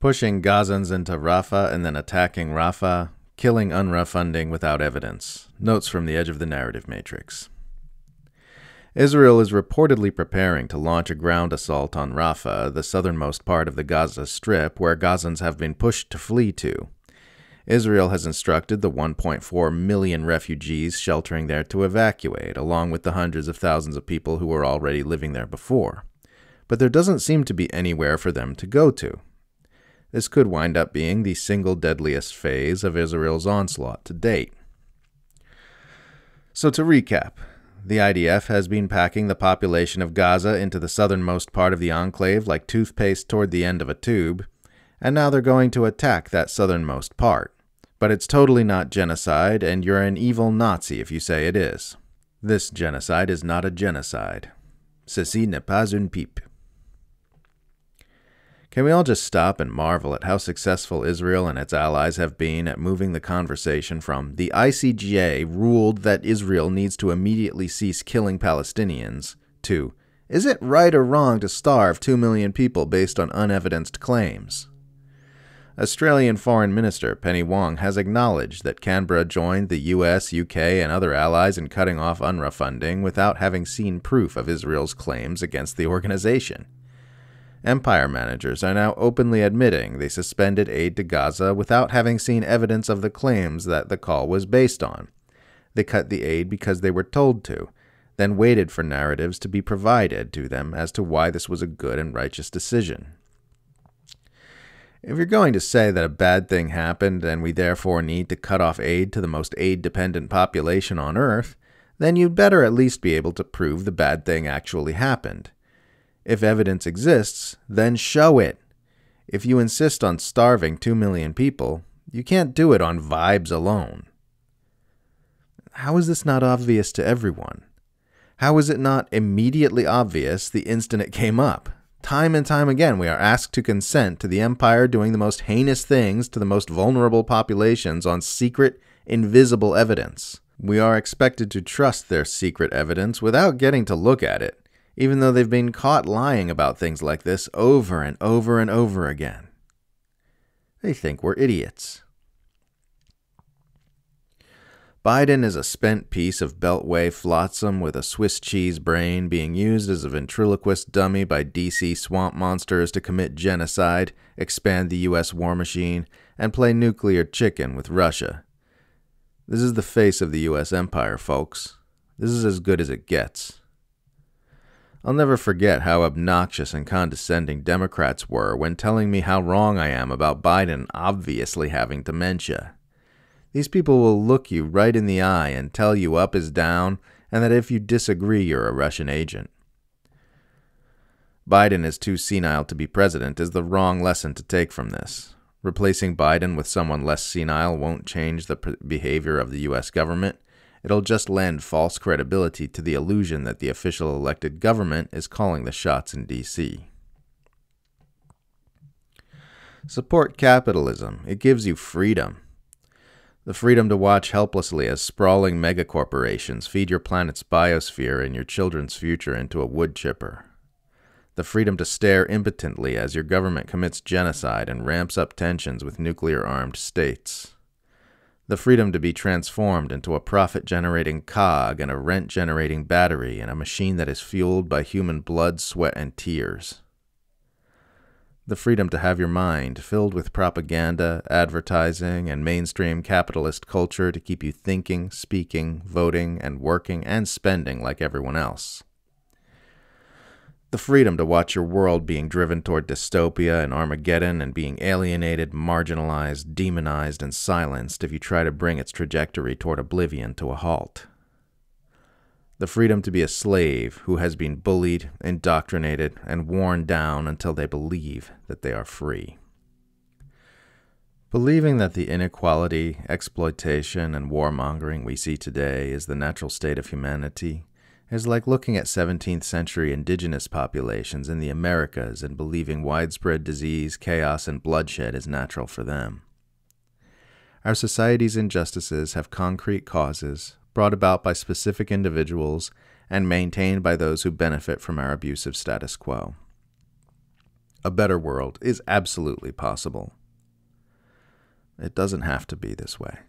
Pushing Gazans into Rafah and then attacking Rafah, killing UNRWA funding without evidence. Notes from the edge of the narrative matrix. Israel is reportedly preparing to launch a ground assault on Rafah, the southernmost part of the Gaza Strip, where Gazans have been pushed to flee to. Israel has instructed the 1.4 million refugees sheltering there to evacuate, along with the hundreds of thousands of people who were already living there before. But there doesn't seem to be anywhere for them to go to. This could wind up being the single deadliest phase of Israel's onslaught to date. So, to recap, the IDF has been packing the population of Gaza into the southernmost part of the enclave like toothpaste toward the end of a tube, and now they're going to attack that southernmost part. But it's totally not genocide, and you're an evil Nazi if you say it is. This genocide is not a genocide. Ceci n'est pas une pipe. Can we all just stop and marvel at how successful Israel and its allies have been at moving the conversation from the ICJ ruled that Israel needs to immediately cease killing Palestinians to is it right or wrong to starve 2 million people based on unevidenced claims? Australian Foreign Minister Penny Wong has acknowledged that Canberra joined the US, UK, and other allies in cutting off UNRWA funding without having seen proof of Israel's claims against the organization. Empire managers are now openly admitting they suspended aid to Gaza without having seen evidence of the claims that the call was based on. They cut the aid because they were told to, then waited for narratives to be provided to them as to why this was a good and righteous decision. If you're going to say that a bad thing happened and we therefore need to cut off aid to the most aid dependent population on Earth, then you'd better at least be able to prove the bad thing actually happened. If evidence exists, then show it. If you insist on starving 2 million people, you can't do it on vibes alone. How is this not obvious to everyone? How is it not immediately obvious the instant it came up? Time and time again, we are asked to consent to the Empire doing the most heinous things to the most vulnerable populations on secret, invisible evidence. We are expected to trust their secret evidence without getting to look at it even though they've been caught lying about things like this over and over and over again. They think we're idiots. Biden is a spent piece of Beltway flotsam with a Swiss cheese brain being used as a ventriloquist dummy by DC swamp monsters to commit genocide, expand the U.S. war machine, and play nuclear chicken with Russia. This is the face of the U.S. empire, folks. This is as good as it gets. I'll never forget how obnoxious and condescending Democrats were when telling me how wrong I am about Biden obviously having dementia. These people will look you right in the eye and tell you up is down, and that if you disagree, you're a Russian agent. Biden is too senile to be president is the wrong lesson to take from this. Replacing Biden with someone less senile won't change the behavior of the U.S. government It'll just lend false credibility to the illusion that the official elected government is calling the shots in D.C. Support capitalism. It gives you freedom. The freedom to watch helplessly as sprawling megacorporations feed your planet's biosphere and your children's future into a wood chipper. The freedom to stare impotently as your government commits genocide and ramps up tensions with nuclear armed states the freedom to be transformed into a profit generating cog and a rent generating battery in a machine that is fueled by human blood, sweat, and tears. The freedom to have your mind filled with propaganda, advertising, and mainstream capitalist culture to keep you thinking, speaking, voting, and working and spending like everyone else the freedom to watch your world being driven toward dystopia and Armageddon and being alienated, marginalized, demonized, and silenced if you try to bring its trajectory toward oblivion to a halt. The freedom to be a slave who has been bullied, indoctrinated, and worn down until they believe that they are free. Believing that the inequality, exploitation, and warmongering we see today is the natural state of humanity is like looking at 17th century indigenous populations in the Americas and believing widespread disease, chaos, and bloodshed is natural for them. Our society's injustices have concrete causes, brought about by specific individuals and maintained by those who benefit from our abusive status quo. a better world is absolutely possible. It doesn't have to be this way.